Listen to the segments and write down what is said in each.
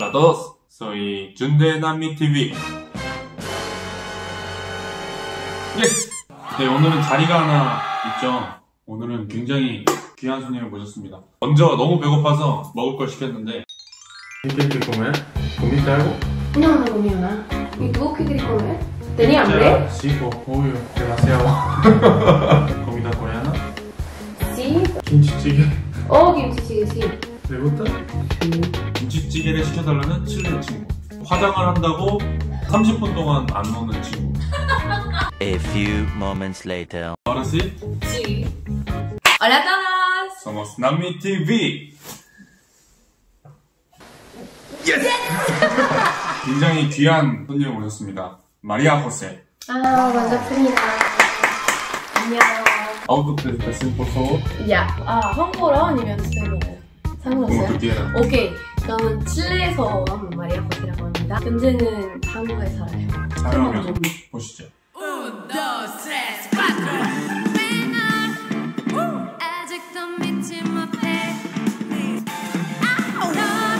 Hola a todos, soy Junde Nami TV. 예스! 네, 오늘은 자리가 하나 있죠. 오늘은 굉장히 귀한 손님을 모셨습니다. 먼저 너무 배고파서 먹을 걸 시켰는데 ¿Y qué quieres comer? ¿Comiste algo? No, no comí nada. ¿Y tú qué querés comer? ¿Tenía hambre? Sí, pues, obvio, demasiado. ¿Comida coreana? Sí. Kimchi jjigae. Oh, kimchi jjigae, sí. ¿Te gusta? 김치찌개를 시켜달라는 칠레 친구. 화장을 한다고 30분 동안 안 노는 친구. A few moments later. Ahora sí, Sí. Hola a todos. somos Nami TV. 굉장히 귀한 손님을 모셨습니다. 마리아 호세. Ah, 반갑습니다. 안녕. Presentación, por favor. 야, 아, 한국어로 아 상관없어요? quieras. 오케이. 저는 칠레에서 온 마리아 호세라고 합니다. 현재는 한국에 살아요. 촬영하면 보시죠. 아직도 믿지 못해 너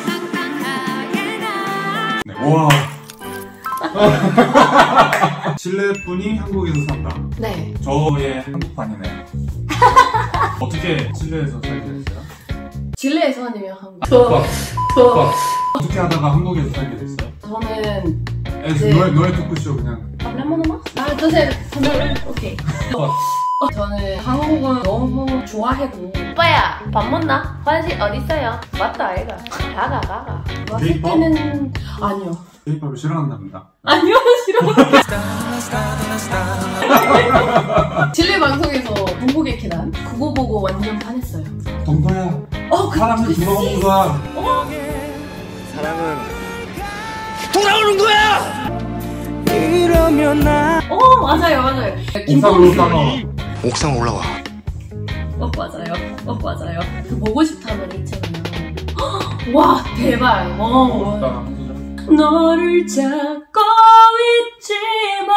당당하게 나 네. 우와. 칠레 분이 한국에서 산다. 네. 저의 한국판이네. 어떻게 칠레에서 살게 됐어요? 칠레에서 아니면 한국? 저, 저, 어떻게 하다가 한국에서 살게 됐어요? 저는 에스 네. 노래 노래 듣고 싶어 그냥. 하나만 만 아, entonces, 잠깐만. 오케이. 어, 저는 한국을 너무 좋아해고 오빠야 밥 먹나? 화장실 어딨어요? 맞다 애가 가가 가가 K-pop? 때는 아니요 K-팝을 싫어한답니다. 아니요 싫어 칠레 방송에서 한국의 계단 그거 보고 완전 반했어요 동서야, 어 그, 사람을 죽어먹는 거야. 어 맞아요 맞아요 옥상으로 싸워. 옥상 올라와. 어 맞아요 어 맞아요 그 보고 싶다는 있잖아요 헉, 와 대박 어. 나. 너를 찾고 있지만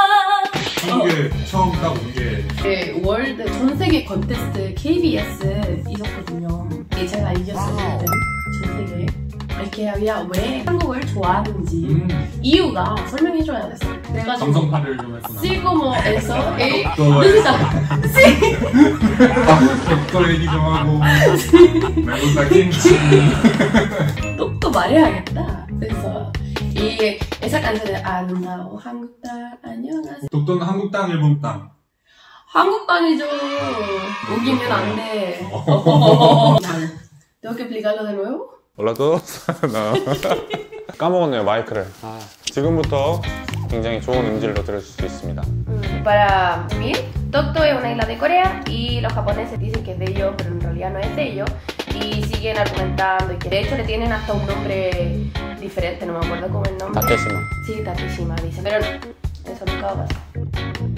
한국에 처음 딱 온게 네, 월드 전 세계 컨테스트 KBS 있었거든요. 예, 제가 이겼어요. 그때 전 세계. 이렇게 하면 왜 한국을 좋아하는지 음, 이유가 설명해줘야 됐어. 그래가지고 감성파를 좀 했구나. 시고모에서 에또 여기다 또 얘기 좀 하고 매운다 김치. 또또 말해야겠다. 그래서 이 esa canción 아름다워 한국 딸 안녕하세요. 독도는 한국 땅, 일본 땅. 한국 땅이죠. 우기면 안 돼. Tengo que explicarlo de nuevo? Hola a todos. No. 까먹었네요 마이크를. 지금부터 굉장히 좋은 음질로 들으실 수 있습니다. Mm, Para vivir, Tokto es una isla de Corea y los japoneses dicen que es de ellos, pero en realidad no es de ellos. Y siguen argumentando y que de hecho le tienen hasta un nombre diferente, no me acuerdo cómo el nombre. 다케시마. Sí, Takeshima dicen, pero eso nunca va a pasar.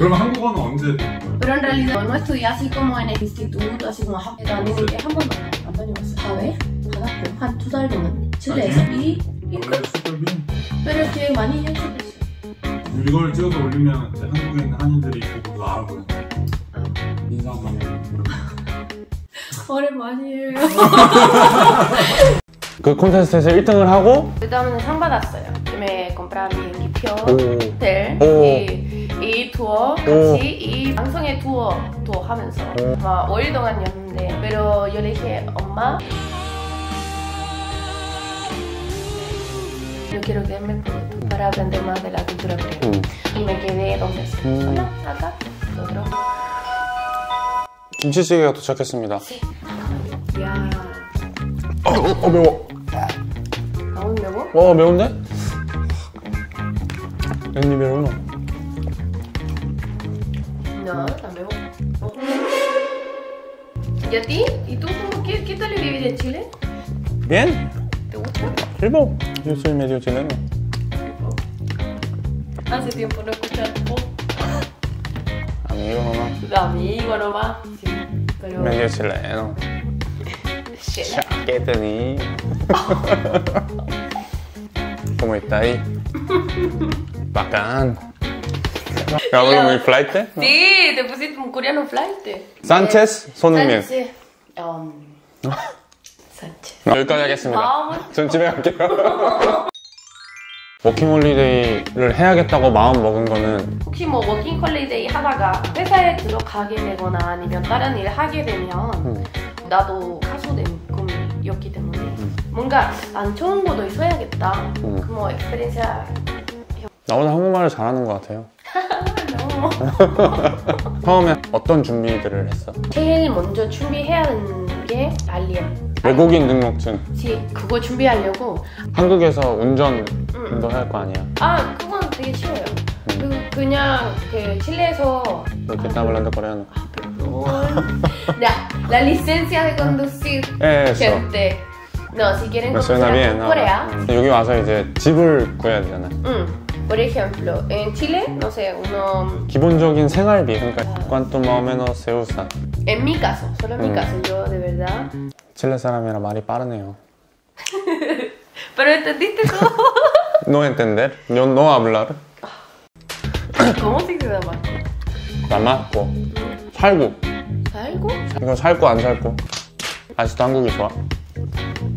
그러면 한국어는 언제? Pero en realidad no estudié así como en el instituto, así como 학- 다니는 게 한 번도 안 다녀봤어요. 사회? 받았고 한 두 달 동안 칠레에서 이, 이 원래 수업이 pero que 많이 연습했어요. 이걸 찍어서 올리면 한국에 있는 한인들이 보고 알아보는 해요. 어려 많이 해요. 그 콘테스트에서 1등을 하고 그 다음에는 상 받았어요. me compraron mi equipo 오. 호텔 오. 이, 이 투어 같이 이 방송의 투어 투어 하면서 오. 막 5일 동안이었는데 le dije 엄마 yo quiero quedarme en Proyecto para aprender más de la cultura 음. y me quedé dos meses Mm. sola acá nosotros 김치찌개가 도착했습니다. ya 어, 어 매워. aún me voy 어 매운데? 웬니 매워? No también voy ¿Y a ti? ¿Y tú cómo, qué, qué tal es vivir en Chile? Bien. ¿Te gusta? 일본. Yo soy medio chileno. Hace tiempo no escuchar pop. Amigo nomás. Amigo nomás. Sí, pero. Medio chileno. Chela. ¿Qué tení? ¿Cómo está ahí? Bacán. ¿Me hablo muy flight? Sí, te pusiste un coreano flight. Sánchez, 손흥민. Sánchez. Um, Sánchez. 여기까지 하겠습니다. 전 집에 갈게요. 워킹홀리데이를 해야겠다고 마음 먹은 거는 혹시 뭐 워킹 홀리데이 하다가 회사에 들어가게 되거나 아니면 다른 일을 하게 되면 음. 나도 가수 된 꿈이었기 때문에 뭔가 안 좋은 것도 있어야겠다. 음. 그뭐 엑스페리엔스야 나보다 한국말을 잘하는 것 같아요. 너무 처음에 어떤 준비들을 했어? 제일 먼저 준비해야 하는 게 알리엔. 외국인 등록증. 지 그거 준비하려고 한국에서 운전도 음. 할거 아니야. 아 그건 되게 쉬워요. 그 그냥 그 칠레에서 이렇게 하blando coreano. la, la licencia de conducir Eso. gente. No, si quieren. ¿no? Corea, 음. 여기 와서 이제 집을 구해야 되잖아. mm, por ejemplo, en Chile, no sé, uno, 기본적인 생활비. 그러니까 cuánto más o menos se usa. en mi caso, solo en mi Mm. caso, yo de verdad. 칠레 사람이라 말이 빠르네요. Pero entendiste todo. No entender, yo no hablar. ¿Cómo se queda más? 남았고 살고. ¿Algo? 이거 살고 안 살고. 아직도 한국이 좋아?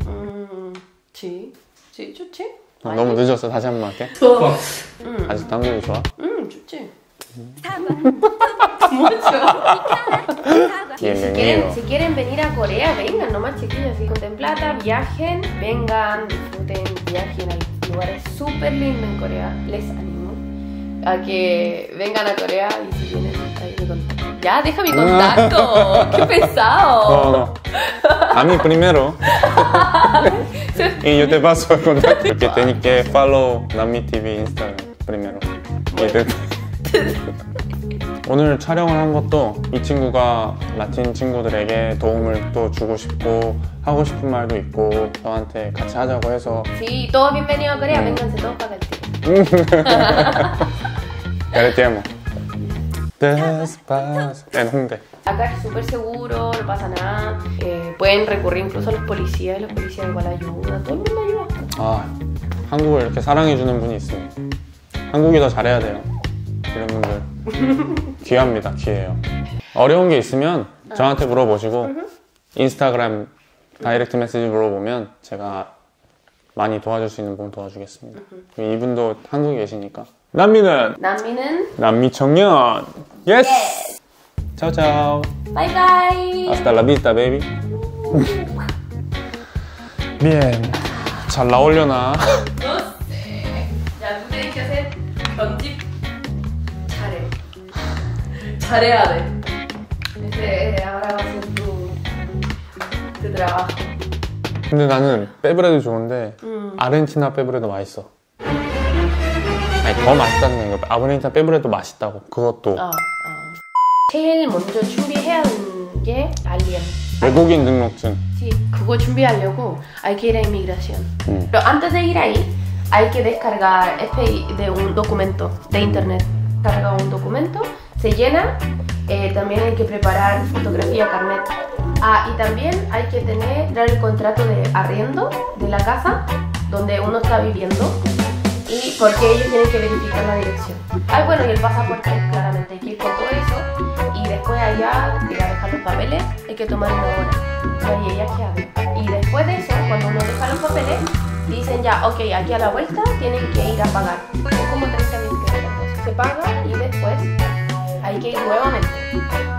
Mm, sí, sí, chuchi. 너무 늦었어. 다시 한 번 할게. Mm, 아직도 한국이 좋아? mm, chuchi. Mucho. Si quieren, Bienvenido. si quieren venir a Corea, vengan nomás chiquillos. Si junten plata, viajen, vengan, disfruten, viajen. Hay lugares súper lindos en Corea. Les animo a que vengan a Corea y si vienen, ahí mi contacto. Ya, deja mi contacto. ¡Qué No, pesado! no. A mí primero. y yo te paso el contacto. Porque tenés que follow Nami TV Instagram primero. 오늘 촬영을 한 것도 이 친구가 라틴 친구들에게 도움을 또 주고 싶고 하고 싶은 말도 있고 저한테 같이 하자고 해서 Sí, todos bienvenidos a Corea. Vénganse todos para acá. 가르치emo Despacio en 홍대 Acá es súper seguro, no pasa nada. Eh, pueden recurrir incluso a los policías los policías igual ayudan. Todo el mundo ayuda. 아 한국을 이렇게 사랑해주는 분이 있으면 한국이 더 잘해야 돼요 이런 분들 귀합니다 귀해요 어려운 게 있으면 저한테 물어보시고 인스타그램 다이렉트 메시지 물어보면 제가 많이 도와줄 수 있는 부분 도와주겠습니다 이분도 한국에 계시니까 남미는 남미는 남미 청년 예스 차오차오 bye bye. Hasta la vista, baby. Bien. 잘 나오려나? Que hacer 편집 잘해. 잘해야 돼. Ser tu, tu trabajo. 근데 나는 빼브레도 좋은데 음. 아르헨티나 빼브레도 맛있어. 아니 더 맛있다는 게 아니고 아르헨티나 빼브레도 맛있다고. 그것도 어, 어. 제일 먼저 준비해야 하는 게 알리엔. 외국인 등록증. Sí, 그거 준비하려고 hay que ir a inmigración. Mm. Pero antes de ir ahí, hay que descargar FI de un documento de internet. Carga un documento, se llena, eh, también hay que preparar fotografía, carnet. Ah, y también hay que tener el contrato de arriendo de la casa donde uno está viviendo y porque ellos tienen que verificar la dirección. Ah, bueno, y el pasaporte, claramente, hay que ir con todo eso y después allá ir a dejar los papeles, hay que tomar una hora. Y ella que habla. Y después de eso, cuando uno deja los papeles, dicen ya, ok, aquí a la vuelta tienen que ir a pagar. Es como 30 mil pesos. Se paga y después hay que ir nuevamente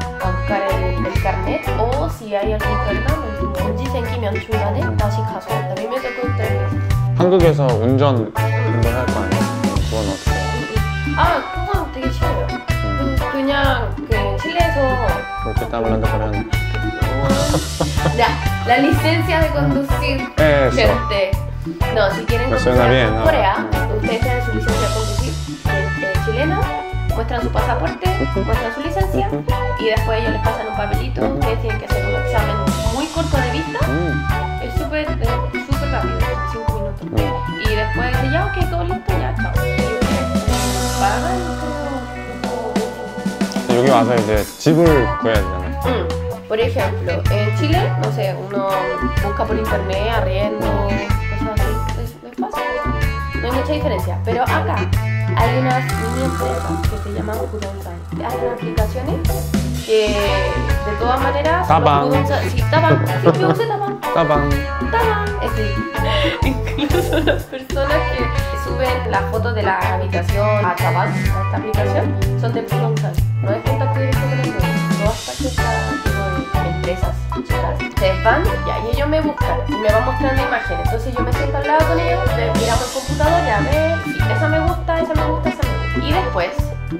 buscar el, el carnet o si hay algún problema, 문제 생기면 중간에 다시 가서 tres veces. 한국에서 운전 운전할 거 아니야? 그건 어떻게? 해? 아, 그건 되게 쉬워요. 그- 그냥 그 칠레에서 이렇게 따블란다 그러는. la, la licencia de conducir Eso. gente. No, si quieren conducir ¿no? Corea, ustedes tienen su licencia de conducir eh, eh, chilena, muestran su pasaporte, muestran su licencia y después ellos les pasan un papelito. Ustedes tienen que hacer un examen muy corto de vista. 음. Es súper eh, súper rápido, 5 minutos. 음. Y después dice, ya, ok, todo listo, ya, chao. Y ustedes pagan, creo, 여기 와서 이제 집을 구해야 되잖아. Mm, Por ejemplo, en Chile, no sé, uno busca por internet, arriendo, cosas así. Es, es fácil. No hay mucha diferencia. Pero acá hay unas mini empresas que se llaman Pudonsan. Hay unas aplicaciones que de todas maneras. Pudonsan- Sí. Sí, yo usé taban. 따방. ¡Tarán! Este, incluso las personas que suben las fotos de la habitación a Tabas, a esta aplicación, son de Putonsan. No es contacto directo con el dueño. Todas partes está empresas chicas. Ustedes van ya, y ellos me buscan y me van mostrando imágenes. Entonces yo me siento al lado con ellos, miramos el computador, ya ve, esa me gusta, esa me gusta, esa me gusta. Y después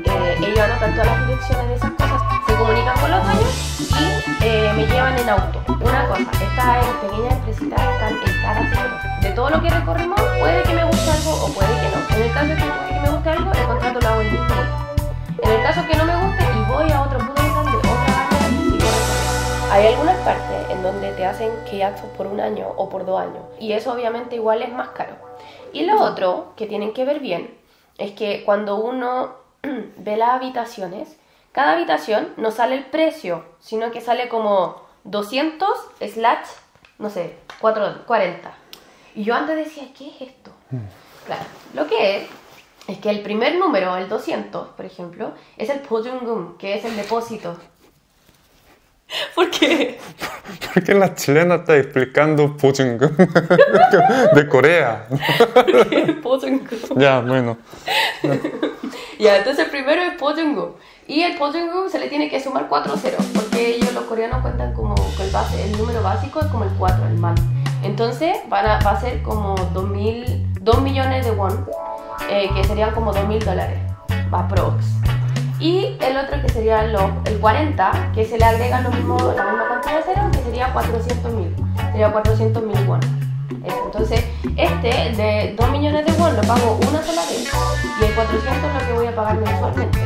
eh, ellos anotan todas las direcciones de esas cosas, se comunican con los dueños y eh, me llevan en auto. Una cosa, estas pequeñas empresitas están en cada sector. De todo lo que recorrimos, puede que me guste algo o puede que no. En el caso que, que me guste algo, el contrato lo hago día. En el caso que no me guste partes en donde te hacen que actos por un año o por dos años. Y eso obviamente igual es más caro. Y lo otro que tienen que ver bien es que cuando uno ve las habitaciones, cada habitación no sale el precio, sino que sale como 200 slash, no sé, 4, 40. Y yo antes decía, ¿qué es esto? Claro, lo que es es que el primer número, el 200, por ejemplo, es el pojungum, que es el depósito. ¿Por qué? Porque la chilena está explicando Pochungum de Corea. ¿Por qué Pochungum? Ya, bueno. Ya. ya, entonces el primero es Pochungum. Y el Pochungum se le tiene que sumar 4 ceros, porque ellos los coreanos cuentan como el, base, el número básico es como el 4, el mal. Entonces van a, va a ser como 2, mil, 2 millones de won, eh, que serían como 2 mil dólares, aprox. Y el otro que sería el 40, que se le agrega lo mismo, la misma cantidad de ceros, que sería 400 mil. Sería 400 mil won. Eso, Entonces, este de 2 millones de won lo pago una sola vez y el 400 es lo que voy a pagar mensualmente.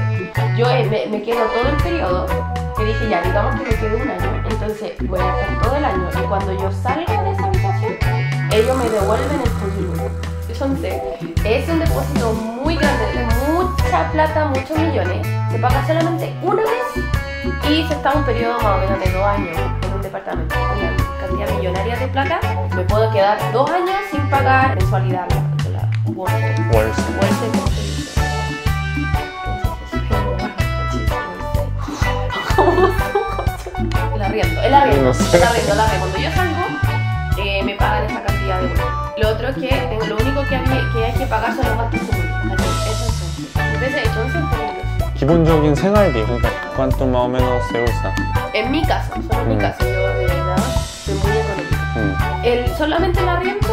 Yo eh, me, quedo todo el periodo, que dije ya, digamos que me quede un año, entonces voy a estar todo el año y cuando yo salga de esa habitación, ellos me devuelven el consumo. Es un depósito muy grande, de mucha plata, muchos millones, se paga solamente una vez y se está un periodo más o menos de dos años en un departamento. Una cantidad millonaria de plata, me puedo quedar dos años sin pagar mensualidad. La, la. El arriendo, el el arriendo, el arriendo. Cuando yo salgo, eh, me pagan esa cantidad de bolsa. Lo otro es que tengo- lo único que, había- que hay que pagar son los gastos comunes. Así, Eso es todo. Entonces, entonces, peligroso. 기본적인 생활비, 그러니까 cuánto más o menos se usa. En mi caso, solo en mi Mm. caso, yo de verdad soy muy económica. 음. El, solamente el arriendo,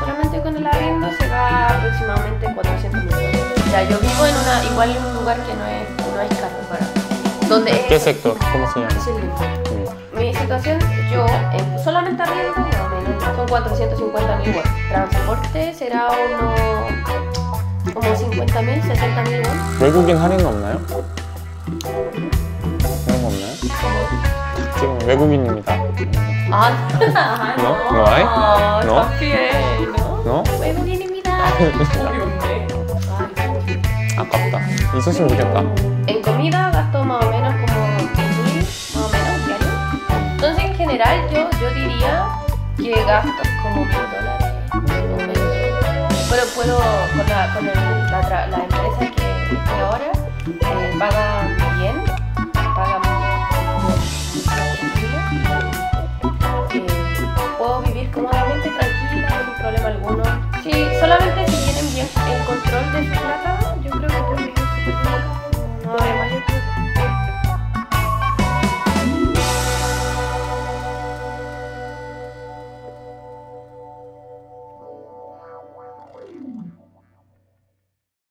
solamente con el arriendo se va aproximadamente 400 mil dólares. O sea, yo vivo en una, igual en un lugar que no es, no es caro para donde ¿Qué es, sector? ¿Cómo se llama? es lindo. 음. Mi situación, yo en solamente arriendo, 450 mil won. Transporte será uno, como 50 mil, 60 mil won. 외국인 할인 없나요? 그런 거 없나요? 지금 외국인입니다. 아, 아, No? No hay? No? también, ¿no? 너? 외국인입니다. 어렵네. 아깝다. 있었으면 좋겠다. En comida gasto más o menos como 10.000, más o menos, diario. Entonces, en general, yo, yo diría que gasto como 1.000 dólares. Pero puedo, con la, con la, empresa que ahora, eh, pagan bien,